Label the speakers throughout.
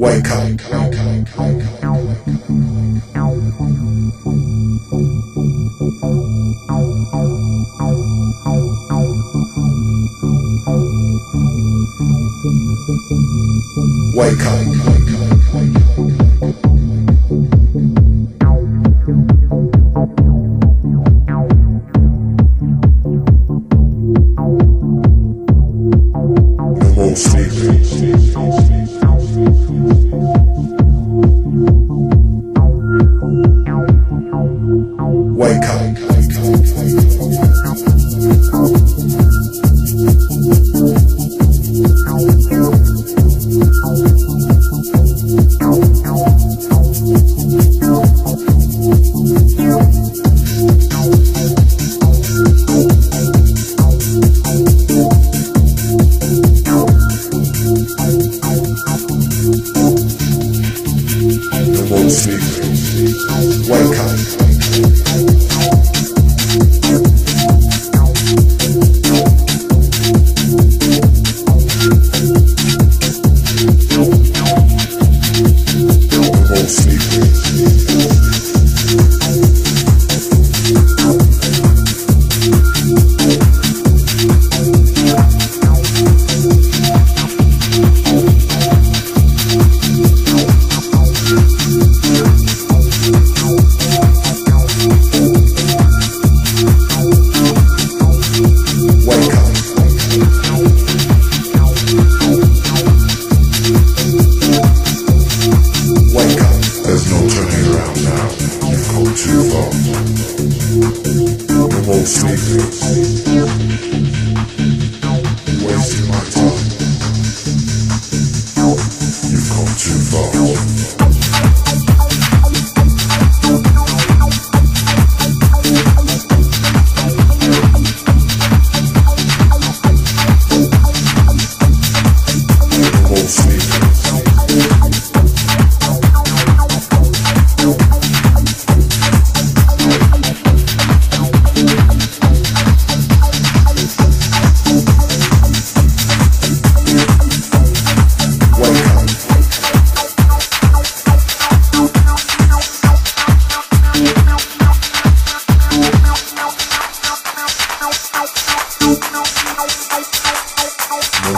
Speaker 1: Wake up. Wake up.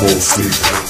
Speaker 1: cold
Speaker 2: feet.